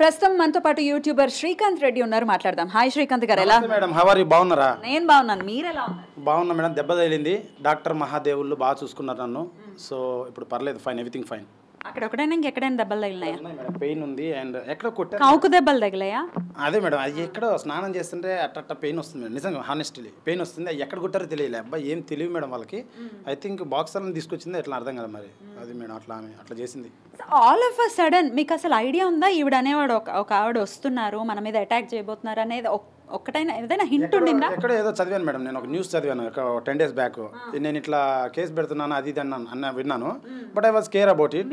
ప్రస్తుతం మనతో పాటు యూట్యూబర్ శ్రీకాంత్ రెడ్డి ఉన్నారు. మాట్లాడదాం. హాయ్ శ్రీకాంత్ గారు ఎలా మేడం. హవారి బాగున్నారా? నేను బాగున్నాను. మీరు ఎలా ఉన్నారు? బాగున్నా మేడం. దెబ్బ తగిలింది. డాక్టర్ మహాదేవుళ్ళు బాగా చూసుకున్నారు నన్ను. సో ఇప్పుడు పర్లేదు. ఫైన్ ఎవ్రీథింగ్ ఫైన్ అక్కడ ఒకటైనా ఇంకెక్కడైనా దెబ్బలు తగిలినాయా? పెయిన్ ఉంది అండ్ ఎక్కడ కొట్టారు. కావుకు దెబ్బలు తగిలాయా? అదే మేడం. అది ఎక్కడో స్నానం చేస్తుంటే అట్ట పెయిన్ వస్తుంది మేడం. నిజంగా హానెస్ట్లీ పెయిన్ వస్తుంది. ఎక్కడ కొట్టారో తెలియలే. అబ్బాయి ఏం తెలియదు మేడం వాళ్ళకి. ఐ థింక్ బాక్సర్ని తీసుకొచ్చింది ఎట్లా అర్థం కదా మరి. అది మేడం అట్లా ఆమె అట్లా చేసింది. ఆల్ ఆఫ్ అ సడన్ మీకు అసలు ఐడియా ఉందా? ఈవిడ అనేవాడు ఒక ఒక ఆవిడ వస్తున్నారు మన మీద అటాక్ చేయబోతున్నారు అనేది ఒక్కటైనా ఏదైనా హింట్ ఉండిందా? ఎక్కడ ఏదో చదివాను మేడం నేను ఒక న్యూస్ చదివాను ఒక టెన్ డేస్ బ్యాక్ నేను ఇట్లా కేసు పెడుతున్నాను అది ఇది అన్నాను అన్న విన్నాను. But I was care about it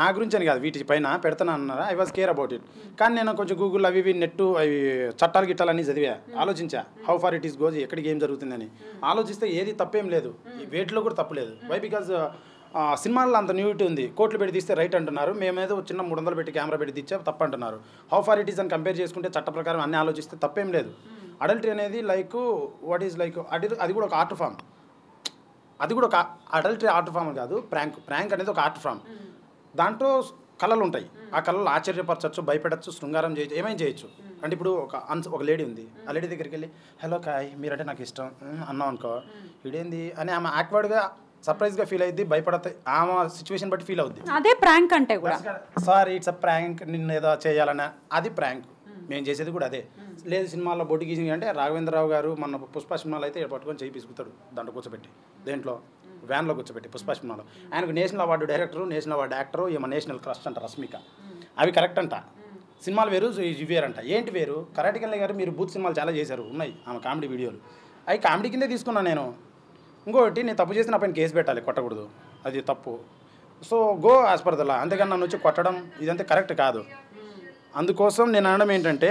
నా గురించి అని కాదు వీటి పైన పెడతాను అన్నారా? I was care about it కానీ నేను కొంచెం గూగుల్ అవి ఇవి నెట్ అవి చట్టాలు గిట్టాలన్నీ చదివా ఆలోచించా. How far it is goes ఎక్కడికి ఏం జరుగుతుందని. ఆలోచిస్తే ఏది తప్పేం లేదు. ఈ వేటిలో కూడా తప్పు లేదు. వై బికాజ్ సినిమాల్లో అంత న్యూటీ ఉంది. కోట్లు పెట్టి తీస్తే రైట్ అంటున్నారు. మేమేదో చిన్న మూడు వందలు పెట్టి కెమెరా పెట్టి తీచ్చా తప్పు అంటున్నారు హౌ ఫార్ ఇట్ ఈస్ అని కంపేర్ చేసుకుంటే చట్ట ప్రకారం అన్ని ఆలోచిస్తే తప్పేం లేదు. అడల్టరీ అనేది లైక్ వాట్ ఈస్ లైక్ అది అది కూడా ఒక ఆర్ట్ ఫామ్ అది కూడా ఒక అడల్టరీ ఆర్ట్ ఫామ్ కాదు ప్రాంక్ ప్రాంక్ అనేది ఒక ఆర్ట్ ఫామ్ దాంట్లో కళలు ఉంటాయి ఆ కళలు ఆశ్చర్యపరచచ్చు భయపెట్టచ్చు శృంగారం చేయొచ్చు ఏమైనా చేయొచ్చు. అంటే ఇప్పుడు ఒక అన్స్ ఒక లేడీ ఉంది. ఆ లేడీ దగ్గరికి వెళ్ళి హలో కాయ్ మీరంటే నాకు ఇష్టం. అన్నాం అనుకో. ఇదేంది అని ఆమె ఆక్వర్డ్గా సర్ప్రైజ్గా ఫీల్ అయ్యింది భయపడతాయి ఆమె సిచ్యువేషన్ బట్టి ఫీల్ అవుద్ది. అదే ప్రాంక్ అంటే కూడా. సారీ ఇట్స్ అ ప్రాంక్ నిన్ను ఏదో చేయాలన్న అది ప్రాంక్. మేము చేసేది కూడా అదే. లేదు సినిమాలో బొడ్డు గీసింగ్ అంటే రాఘవేంద్రరావు గారు మన పుష్ప సినిమాలో అయితే పట్టుకొని చేయి పిసుకుతాడు దాంట్లో కూర్చోబెట్టి. దేంట్లో? వ్యాన్లో కూర్చోబెట్టి పుష్ప సినిమాలో. ఆయనకు national award director national award actor ఏమో నేషనల్ క్రష్ అంట రష్మిక. అవి కరెక్ట్ అంట. సినిమాలు వేరు ఇవి వేరంట. ఏంటి వేరు? కరాటికల్ని గారు మీరు బూత్ సినిమాలు చాలా చేశారు ఉన్నాయి. ఆమె కామెడీ వీడియోలు. అవి కామెడీ కిందే తీసుకున్నాను నేను. ఇంకోటి నేను తప్పు చేసిన పైన కేసు పెట్టాలి కొట్టకూడదు. అది తప్పు. సో గో యాజ్ పర్ దలా అంతేగాని నన్ను వచ్చి కొట్టడం ఇదంతా కరెక్ట్ కాదు. అందుకోసం నేను అనడం ఏంటంటే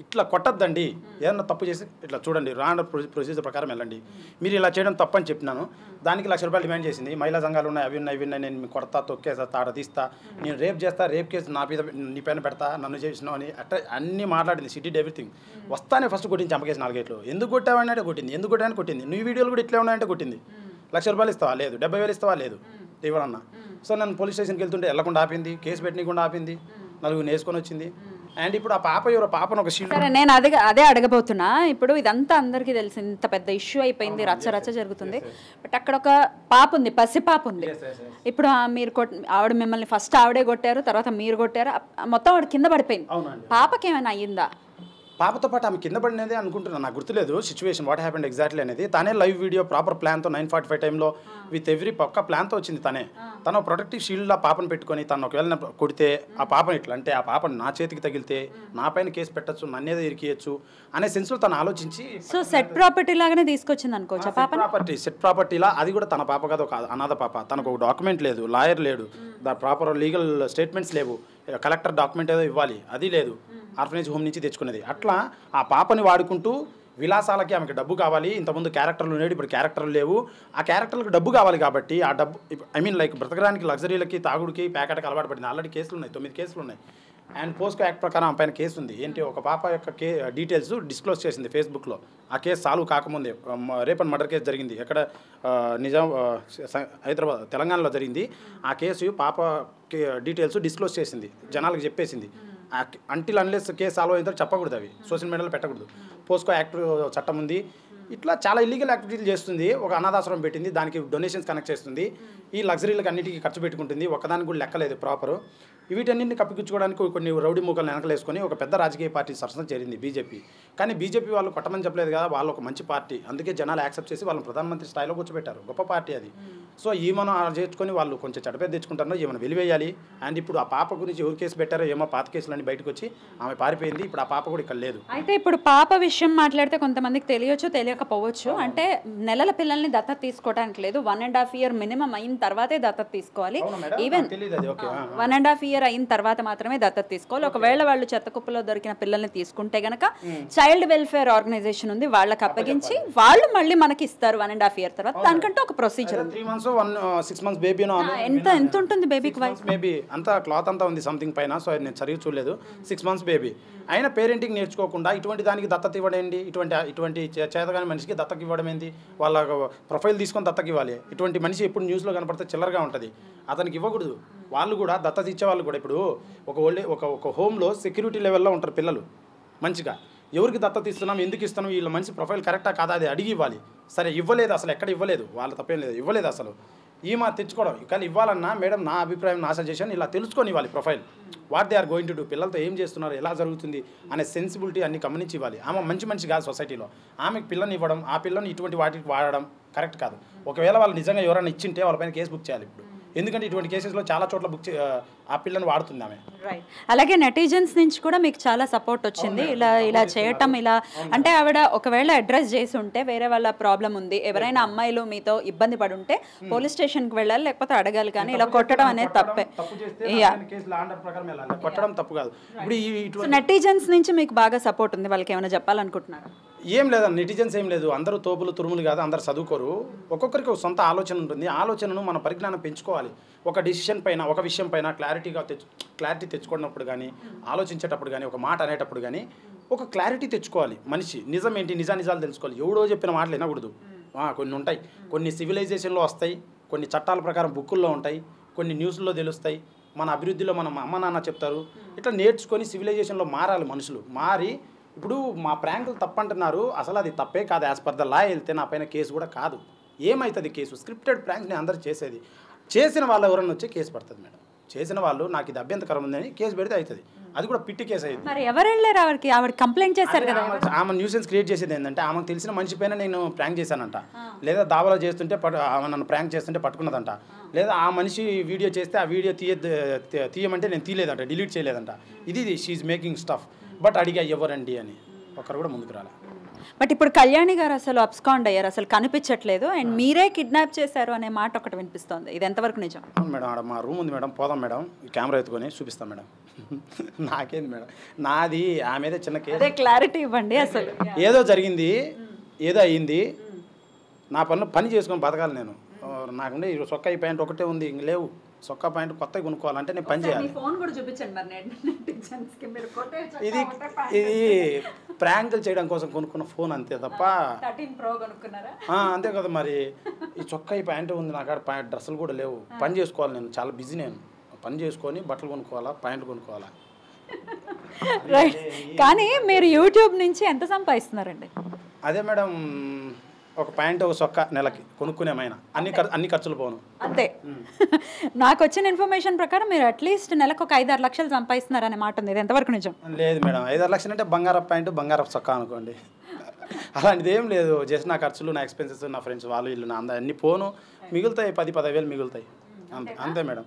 ఇట్లా కొట్టద్దండి. ఏదన్నా తప్పు చేసి ఇట్లా చూడండి. రాండ్ ప్రొసీజర్ ప్రకారం వెళ్ళండి. మీరు ఇలా చేయడం తప్పని చెప్పినాను. దానికి లక్ష రూపాయలు డిమాండ్ చేసింది. మహిళా సంఘాలు ఉన్నాయి అవి ఉన్నాయి ఇవి ఉన్నాయి. నేను కొడతా తొక్కేస్తా తాడ తీస్తా. నేను రేప్ చేస్తా రేప్ కేసు నా మీద నీ పైన పెడతా నన్ను చేసినావు అని అట్లా అన్నీ మాట్లాడింది. సిటీ ఎవ్రీథింగ్ వస్తానే ఫస్ట్ కొట్టింది చంపకేసి నాలుగేట్లు. ఎందుకు కొట్టావని అంటే కొట్టింది. ఎందుకు కొట్టావని కొట్టింది. నీ వీడియోలు కూడా ఇట్లా ఉన్నాయంటే కొట్టింది. లక్ష రూపాయలు ఇస్తావా? లేదు. డెబ్బై వేలు ఇస్తావా? లేదు. ఇవ్వనన్నా. సో నన్ను పోలీస్ స్టేషన్కి వెళ్తుంటే వెళ్ళకుండా ఆపింది. కేసు పెట్టనీయకుండా ఆపింది. నలుగురు వేసుకొని వచ్చింది. అండ్ ఇప్పుడు ఆ పాప ఎవరో పాపను ఒక సరే నేను అదే అదే అడగబోతున్నా. ఇప్పుడు ఇదంతా అందరికీ తెలిసి. ఇంత పెద్ద ఇష్యూ అయిపోయింది రచ్చ రచ్చ జరుగుతుంది. బట్ అక్కడ ఒక పాప ఉంది పసి పాప ఉంది. ఇప్పుడు ఆ మీరు కొట్ ఆవిడ మిమ్మల్ని ఫస్ట్ ఆవిడే కొట్టారు తర్వాత మీరు కొట్టారు. మొత్తం ఆవిడ కింద పడిపోయింది. పాపకి ఏమైనా అయ్యిందా? పాపతో పాటు ఆమె కింద పడినదే అనుకుంటున్నాను నాకు గుర్తులేదు సిచ్యువేషన్ వాట్ హ్యాపెండ్ ఎగ్జాక్ట్లీ అనేది. తనే లైవ్ వీడియో ప్రాపర్ ప్లాన్తో నైన్ ఫార్టీ ఫైవ్ టైంలో విత్ ఎవ్రీ పక్క ప్లాన్తో వచ్చింది తనే. తను ప్రొటెక్టివ్ షీల్డ్ ఆ పాపను పెట్టుకొని తను ఒకవేళ కొడితే ఆ పాపని ఇట్లా అంటే ఆ పాప నా చేతికి తగిలితే నా పైన కేసు పెట్టచ్చు నన్నేదో ఇరికియచ్చు అనే సెన్స్లో తను ఆలోచించి సో సెట్ ప్రాపర్టీ లాగానే తీసుకొచ్చింది అనుకోవచ్చా పాప ప్రాపర్టీ సెట్ ప్రాపర్టీలా అది కూడా తన పాప కాదు ఒక అనాథ పాప. తనకు ఒక డాక్యుమెంట్ లేదు లాయర్ లేడు. దా ప్రాపర్ లీగల్ స్టేట్మెంట్స్ లేవు. కలెక్టర్ డాక్యుమెంట్ ఏదో ఇవ్వాలి అది లేదు. ఆర్ఫనేజ్ హోమ్ నుంచి తెచ్చుకునేది అట్లా ఆ పాపని వాడుకుంటూ విలాసాలకి ఆమెకి డబ్బు కావాలి. ఇంతకుముందు క్యారెక్టర్లు ఉండేవి ఇప్పుడు క్యారెక్టర్లు లేవు. ఆ క్యారెక్టర్లకు డబ్బు కావాలి కాబట్టి ఆ డబ్బు ఐ మీన్ లైక్ బ్రతకడానికి లగ్జరీలకి తాగుడికి ప్యాకెట్కి అలవాటు పడింది. ఆల్రెడీ కేసులు ఉన్నాయి తొమ్మిది కేసులు ఉన్నాయి. అండ్ పోస్కో యాక్ట్ ప్రకారం ఆమె పైన కేసు ఉంది. ఏంటి? ఒక పాప యొక్క కే డీటెయిల్స్ డిస్క్లోజ్ చేసింది ఫేస్బుక్లో. ఆ కేసు సాల్వ్ కాకముందే. రేపన్ మర్డర్ కేసు జరిగింది. ఎక్కడ నిజాం స- హైదరాబాద్ తెలంగాణలో జరిగింది. ఆ కేసు పాప డీటెయిల్స్ డిస్క్లోజ్ చేసింది. జనాలకు చెప్పేసింది. అంటిల్ అన్లెస్ కేసు సాల్వ్ అయిన తర్వాత చెప్పకూడదు అవి. సోషల్ మీడియాలో పెట్టకూడదు. పోస్కో యాక్ట్ చట్టం ఉంది ఇట్లా చాలా ఇల్లీగల్ యాక్టివిటీలు చేస్తుంది. ఒక అనాథాశ్రమం పెట్టింది. దానికి డొనేషన్స్ కనెక్ట్ చేస్తుంది. ఈ లగ్జరీలకు అన్నిటికీ ఖర్చు పెట్టుకుంటుంది. ఒకదానికి కూడా లెక్కలేదు ప్రాపరు వీటన్నింటిని కప్పిపుచ్చుకోవడానికి కొన్ని రౌడీ మూకలు వెనకలేసుకొని ఒక పెద్ద రాజకీయ పార్టీ సరసన చేరింది బీజేపీ. కానీ బీజేపీ వాళ్ళు కొట్టమని చెప్పలేదు కదా వాళ్ళు ఒక మంచి పార్టీ. అందుకే జనాలు యాక్సెప్ట్ చేసి వాళ్ళని ప్రధానమంత్రి స్థాయిలో కూర్చోబెట్టారు. గొప్ప పార్టీ అది. సో ఈమెను అలా చేసుకొని వాళ్ళు కొంచెం చెడపేద తెచ్చుకుంటారో ఈమెను వెలివేయాలి. అండ్ ఇప్పుడు ఆ పాప గురించి ఎవరు కేసు పెట్టారో ఏమో పాత కేసులన్నీ బయటకు వచ్చి ఆమె పారిపోయింది. ఇప్పుడు ఆ పాప కూడా ఇక్కడ లేదు. అయితే ఇప్పుడు పాప విషయం మాట్లాడితే కొంతమందికి తెలియచ్చు తెలియకపోవచ్చు అంటే నెలల పిల్లల్ని దత్తత తీసుకోవడానికి లేదు. One and half year minimum అయిన తర్వాతే దత్తత తీసుకోవాలి. Even one and half year అయిన తర్వాత మాత్రమే దత్తత తీసుకోవాలి. ఒకవేళ వాళ్ళు చెత్త కుప్పలో దొరికిన పిల్లల్ని తీసుకుంటే గనక చైల్డ్ వెల్ఫేర్ ఆర్గనైజేషన్ ఉంది. వాళ్ళకి అప్పగించి వాళ్ళు మళ్ళీ మనకి ఇస్తారు వన్ అండ్ హాఫ్ ఇయర్ తర్వాత. దానికంటే ఒక ప్రొసీజర్ బేబీనో ఎంత ఎంత ఉంటుంది బేబీకి మేబీ అంతా క్లాత్ అంతా ఉంది సంథింగ్ పైన సో నేను చదివి చూడలేదు. సిక్స్ మంత్స్ బేబీ అయినా పేరెంటింగ్ నేర్చుకోకుండా ఇటువంటి దానికి దత్తత ఇవ్వడండి ఇటువంటి ఇటువంటి చేతగాని మనిషికి దత్తకి ఇవ్వడం ఏంది? వాళ్ళ ప్రొఫైల్ తీసుకొని దత్తకి ఇవ్వాలి ఇటువంటి మనిషి ఎప్పుడు న్యూస్లో కనపడితే చిల్లరగా ఉంటుంది. అతనికి ఇవ్వకూడదు. వాళ్ళు కూడా దత్తత ఇచ్చే వాళ్ళు కూడా. ఇప్పుడు ఒక ఓల్డే ఒక ఒక హోమ్లో సెక్యూరిటీ లెవెల్లో ఉంటారు పిల్లలు. మంచిగా. ఎవరికి దత్తత ఇస్తున్నాం? ఎందుకు ఇస్తున్నాం? వీళ్ళ మనిషి ప్రొఫైల్ కరెక్టా కాదా? అది అడిగి ఇవ్వాలి. సరే ఇవ్వలేదు అసలు. ఎక్కడ ఇవ్వలేదు? వాళ్ళ తప్పేం లేదు. ఇవ్వలేదు అసలు. ఈమె తెచ్చుకోవడం. కానీ ఇవ్వాలన్నా మేడం నా అభిప్రాయం నా సజెషన్ ఇలా తెలుసుకొని ఇవ్వాలి profile what they are going to do పిల్లలతో ఏం చేస్తున్నారు? ఎలా జరుగుతుంది? అనే సెన్సిబిలిటీ అన్ని గమనించి ఇవ్వాలి ఆమె మంచి మంచి కాదు సొసైటీలో ఆమెకు పిల్లని ఇవ్వడం ఆ పిల్లని ఇటువంటి వాటికి వాడడం కరెక్ట్ కాదు. ఒకవేళ వాళ్ళు నిజంగా ఎవరైనా ఇచ్చింటే వాళ్ళపైన కేసు బుక్ చేయాలి ఇప్పుడు. ఎందుకంటే ఇటువంటి కేసెస్లో చాలా చోట్ల బుక్ ఆ పిల్లని వాడుతుంది ఆమె. రైట్ అలాగే నెటిజన్స్ నుంచి కూడా మీకు చాలా సపోర్ట్ వచ్చింది. ఇలా ఇలా చేయటం ఇలా అంటే ఆవిడ ఒకవేళ అడ్రస్ చేసి ఉంటే వేరే వాళ్ళ ప్రాబ్లం ఉంది. ఎవరైనా అమ్మాయిలు మీతో ఇబ్బంది పడి ఉంటే పోలీస్ స్టేషన్కి వెళ్ళాలి లేకపోతే అడగాలి కానీ ఇలా కొట్టడం అనేది తప్పే కొట్టడం తప్పు కాదు. ఇప్పుడు నెటిజన్స్ నుంచి మీకు బాగా సపోర్ట్ ఉంది. వాళ్ళకి ఏమైనా చెప్పాలనుకుంటున్నారా? ఏం లేదండి నెటిజన్స్ ఏం లేదు. అందరూ తోపులు తురుములు కాదు అందరు చదువుకోరు. ఒక్కొక్కరికి ఒక సొంత ఆలోచన ఉంటుంది. ఆలోచనను మన పరిజ్ఞానం పెంచుకోవాలి. ఒక డిసిషన్ పైన ఒక విషయం పైన క్లారిటీగా తెచ్చు క్లారిటీ తెచ్చుకున్నప్పుడు కానీ ఆలోచించేటప్పుడు కానీ ఒక మాట అనేటప్పుడు కానీ ఒక క్లారిటీ తెచ్చుకోవాలి. మనిషి నిజం ఏంటి? నిజా నిజాలు తెలుసుకోవాలి. ఎవడో చెప్పిన మాటలు వినకూడదు. కొన్ని ఉంటాయి. కొన్ని సివిలైజేషన్లో వస్తాయి. కొన్ని చట్టాల ప్రకారం బుక్కుల్లో ఉంటాయి. కొన్ని న్యూస్లో తెలుస్తాయి. మన అభివృద్ధిలో మన అమ్మ నాన్న చెప్తారు. ఇట్లా నేర్చుకొని సివిలైజేషన్లో మారాలి మనుషులు. మారి ఇప్పుడు మా ప్రాంకులు తప్పంటున్నారు. అసలు అది తప్పే కాదు. యాజ్ పర్ ద లా వెళ్తే నా పైన కేసు కూడా కాదు. ఏమవుతుంది కేసు? స్క్రిప్టెడ్ ప్రాంక్ని అందరు చేసేది. చేసిన వాళ్ళు ఎవరన్నా వచ్చి కేసు పడుతుంది మేడం. చేసిన వాళ్ళు నాకు ఇది అభ్యంతకరం ఉందని కేసు పెడితే అవుతుంది అది కూడా పిట్టి కేసు అయింది మరి ఎవరు వెళ్ళారు ఆవిడకి? ఆవిడ కంప్లైంట్ చేశారు కదా ఆమె- న్యూసెన్స్ క్రియేట్ చేసేది ఏంటంటే ఆమెకు తెలిసిన మనిషి పైన నేను ప్రాంక్ చేశానంట. లేదా దావలో చేస్తుంటే పట్టు ఆమె నన్ను ప్రాంక్ చేస్తుంటే పట్టుకున్నదంట. లేదా ఆ మనిషి వీడియో చేస్తే ఆ వీడియో తీయ తీయమంటే నేను తీయలేదంట డిలీట్ చేయలేదంట. ఇది షీఈ్ మేకింగ్ స్టఫ్ బట్ అడిగా ఎవరండి అని. ఒకరు కూడా ముందుకు రాలే. బట్ ఇప్పుడు కళ్యాణి గారు అసలు అబ్స్కాండ్ అయ్యారు అసలు కనిపించట్లేదు. అండ్ మీరే కిడ్నాప్ చేశారు అనే మాట ఒకటి వినిపిస్తోంది. ఇది ఎంతవరకు నిజం? అవును మేడం ఆడ మా రూమ్ ఉంది మేడం. పోదాం మేడం. ఈ కెమెరా ఎత్తుకొని చూపిస్తాం మేడం. నాకేంది మేడం? నాది ఆమె మీద చిన్న అదే క్లారిటీ ఇవ్వండి అసలు. ఏదో జరిగింది ఏదో అయ్యింది నా పనులు పని చేసుకొని బతకాలి నేను. నాకుండే ఈ ప్యాంట్ ఒకటే ఉంది ఇంక లేవు. సొక్క ప్యాంట్ కొత్తగా కొనుక్కోవాలంటే నేను పని చేయాలి. ఫోన్ కూడా చూపించండి మరి నెటిజన్స్కి మీరు ఇది ఇది ప్రాంకులు చేయడం కోసం కొనుక్కున్న ఫోన్ అంతే తప్ప ప్రో అంతే కదా మరి. ఈ చొక్కా ఈ ప్యాంటు ఉంది నా కాడ ప్యాంట్ డ్రెస్సులు కూడా లేవు. పని చేసుకోవాలి నేను చాలా బిజీ నేను. పని చేసుకొని బట్టలు కొనుక్కోవాలా ప్యాంట్ కొనుక్కోవాలా? రైట్ కానీ మీరు యూట్యూబ్ నుంచి ఎంత సంపాదిస్తున్నారండి? అదే మేడం ఒక ప్యాంట్ ఒక చొక్కా నెలకి కొనుక్కునేమైనా అన్ని అన్ని ఖర్చులు పోను. అంతే. నాకు వచ్చిన ఇన్ఫర్మేషన్ ప్రకారం మీరు అట్లీస్ట్ నెలకు ఒక ఐదారు లక్షలు సంపాదిస్తున్నారనే మాట ఉంది. ఎంతవరకు నిజం? లేదు మేడం. ఐదారు లక్షలు అంటే బంగారపు ప్యాంటు బంగారపు చొక్కా అనుకోండి. అలాంటిది ఏం లేదు. జస్ట్ నా ఖర్చులు నా ఎక్స్పెన్సెస్ నా ఫ్రెండ్స్ వాళ్ళు వీళ్ళు నా అంద అన్ని పోను. మిగులుతాయి పది పదివేలు మిగులుతాయి. అంతే అంతే మేడం.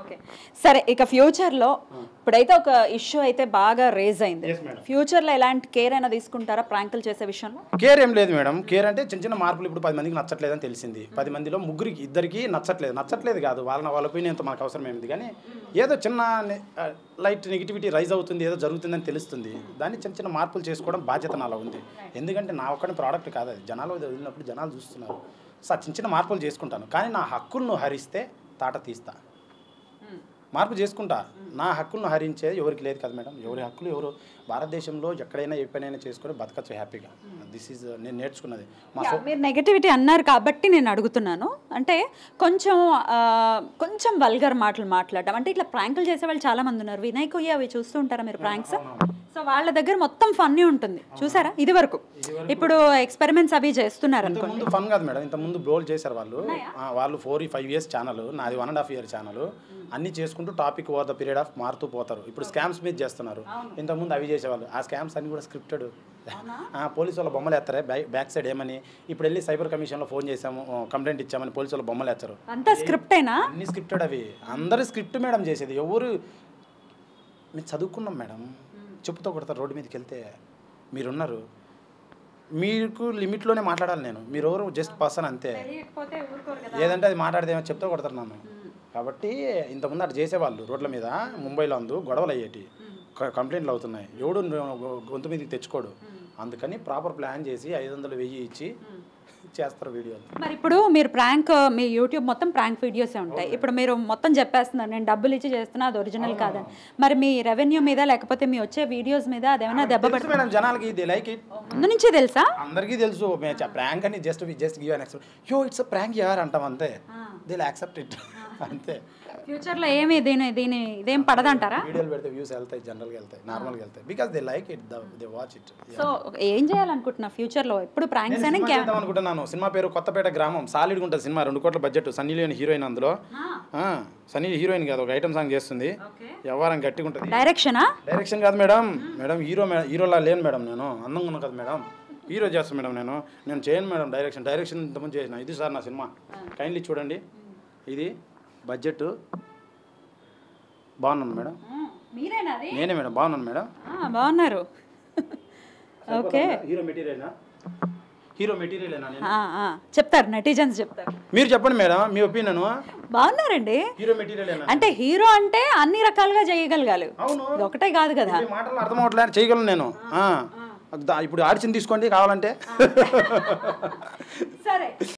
ఓకే సరే ఇక ఫ్యూచర్లో ఇప్పుడైతే ఒక ఇష్యూ అయితే బాగా రేజ్ అయింది. ఫ్యూచర్లో ఎలాంటి కేర్ అయినా తీసుకుంటారా ప్రాంకులు చేసే విషయంలో? కేర్ ఏం లేదు మేడం కేర్ అంటే చిన్న చిన్న మార్పులు ఇప్పుడు పది మందికి నచ్చట్లేదని తెలిసింది. పది మందిలో ముగ్గురికి ఇద్దరికి నచ్చట్లేదు. నచ్చట్లేదు కాదు. వాళ్ళ వాళ్ళ ఒపీనియన్తో మనకు అవసరం ఏమిది? కానీ ఏదో చిన్న లైట్ నెగిటివిటీ రైజ్ అవుతుంది ఏదో జరుగుతుందని తెలుస్తుంది. దాన్ని చిన్న చిన్న మార్పులు చేసుకోవడం బాధ్యత నాలో ఉంది. ఎందుకంటే నా ఒక్కడి ప్రోడక్ట్ కాదు అది. జనాలు వదిలినప్పుడు జనాలు చూస్తున్నారు. సో ఆ చిన్న చిన్న మార్పులు చేసుకుంటాను. కానీ నా హక్కులను హరిస్తే తాట తీస్తా. మార్పు చేసుకుంటా. నా హక్కులను హరించేది ఎవరికి లేదు కదా మేడం. ఎవరి హక్కులు ఎవరు భారతదేశంలో ఎక్కడైనా ఏ పనైనా చేసుకొని బతకచ్చు హ్యాపీగా. దిస్ ఈజ్ నేను నేర్చుకున్నది. మీరు నెగటివిటీ అన్నారు కాబట్టి నేను అడుగుతున్నాను. అంటే కొంచెం కొంచెం వల్గర్ మాటలు మాట్లాడడం. అంటే ఇట్లా ప్రాంకులు చేసే వాళ్ళు చాలా మంది ఉన్నారు. వినాయక్ అవి చూస్తూ ఉంటారా మీరు ప్రాంక్స్ సో వాళ్ళ దగ్గర మొత్తం ఫన్నీ ఉంటుంది. చూసారా? ఇది వరకు. ఇప్పుడు ఎక్స్పెరిమెంట్స్ అవి చేస్తున్నారు అనుకోండి. ఫన్ కాదు మేడం. ఇంత ముందు బ్రోల్ చేశారు వాళ్ళు. వాళ్ళు ఫోర్ ఫైవ్ ఇయర్స్ ఛానల్ నాది one and half year channel అన్ని చేసుకుంటూ topic over the period of మారుతూ పోతారు. ఇప్పుడు స్కామ్స్ మీద చేస్తున్నారు. ఇంతకుముందు అవి చేసేవాళ్ళు. ఆ స్కామ్స్ అన్ని కూడా స్క్రిప్టెడ్ పోలీసు వాళ్ళ బొమ్మలు వేస్తారే? బ్యాక్ బ్యాక్ సైడ్ ఏమని? ఇప్పుడు వెళ్ళి సైబర్ కమిషన్లో ఫోన్ చేసాము కంప్లైంట్ ఇచ్చామని పోలీసు వాళ్ళ బొమ్మలు వేస్తారు. అంతా స్క్రిప్టేనా అన్ని స్క్రిప్టెడ్ అవి. అందరు స్క్రిప్ట్ మేడం చేసేది. ఎవరు? మేము చదువుకున్నాం మేడం. చెప్పుతో కొడతారు రోడ్డు మీదకి వెళ్తే. మీరున్నారు. మీకు లిమిట్లోనే మాట్లాడాలి నేను. మీరు ఎవరు జస్ట్ పర్సన్ అంతే. ఏదంటే అది మాట్లాడితే ఏమో చెప్తూ కొడతారు నన్ను. కాబట్టి ఇంతకుముందు అటు చేసేవాళ్ళు రోడ్ల మీద ముంబైలో అందు గొడవలు అయ్యేటి కంప్లైంట్లు అవుతున్నాయి. ఎవడు గొంతు మీదకి తెచ్చుకోడు. అందుకని ప్రాపర్ ప్లాన్ చేసి ఐదు వందలు వెయ్యి ఇచ్చి చేస్తారు వీడియోలు మరి ఇప్పుడు మీరు ప్రాంక్ మీ యూట్యూబ్ మొత్తం ప్రాంక్ వీడియోసే ఉంటాయి. ఇప్పుడు మీరు మొత్తం చెప్పేస్తున్నారు నేను డబ్బులు ఇచ్చి చేస్తున్నా అది ఒరిజినల్ కాదని. మరి మీ రెవెన్యూ మీద లేకపోతే మీ వచ్చే వీడియోస్ మీద అదేమైనా దెబ్బ మేడం జనాలకి ఇది లైక్ ఇట్ ముందు నుంచే తెలుసా? అందరికీ తెలుసు. ప్రాంక్ అని just just give an expect yo it's prank యార్ అంటాం అంతే. దే యాక్సెప్ట్ ఇట్ అంతే. ఫ్యూచర్లో ఏమి దీని దీని ఇదేం పడదంటారా? వీడియోలు పెడితే వ్యూస్ వెళ్తాయి జనరల్గా వెళ్తాయి నార్మల్గా వెళ్తాయి. Because they like it they watch it so ఏం చేయాలనుకుంటున్నా ఫ్యూచర్లో ఎప్పుడు ప్రాంక్స్ చేద్దాం అనుకుంటున్నాను. సినిమా పేరు కొత్తపేట గ్రామం సాలిడ్గా ఉంటుంది సినిమా రెండు కోట్ల బడ్జెట్ సన్నీ లియోన్ హీరోయిన్ అందులో. సన్నీ హీరోయిన్ కాదు ఒక ఐటమ్ సాంగ్ చేస్తుంది. వ్యవహారం గట్టిగా ఉంటుంది. డైరెక్షనా డైరెక్షన్ కాదు మేడం. మేడం హీరో హీరోలా లేను మేడం నేను. అందంగా ఉన్నా కదా మేడం. హీరో చేస్తాను మేడం నేను. నేను చేయను మేడం డైరెక్షన్ డైరెక్షన్ ఇంతకుముందు చేసిన. ఇది సార్ నా సినిమా. కైండ్లీ చూడండి. ఇది. బడ్జెట్ బాగున్నాను మేడం. నేనే మేడం బాగున్నాను మేడం. బాగున్నారు. ఓకే. హీరో మెటీరియల్నా హీరో ఆ, చెప్తారు నెటిజన్స్ చెప్తారు. మీరు చెప్పండి మేడం మీ ఒపీనియన్ బాగున్నారండి. హీరో మెటీరియలేనా అంటే హీరో అంటే అన్ని రకాలుగా చేయగలగాలి. ఒకటే కాదు కదా. మాటలు అర్థం అవట్లేదు చేయగలను నేను. ఇప్పుడు ఆడిషన్ తీసుకోండి కావాలంటే. సరే.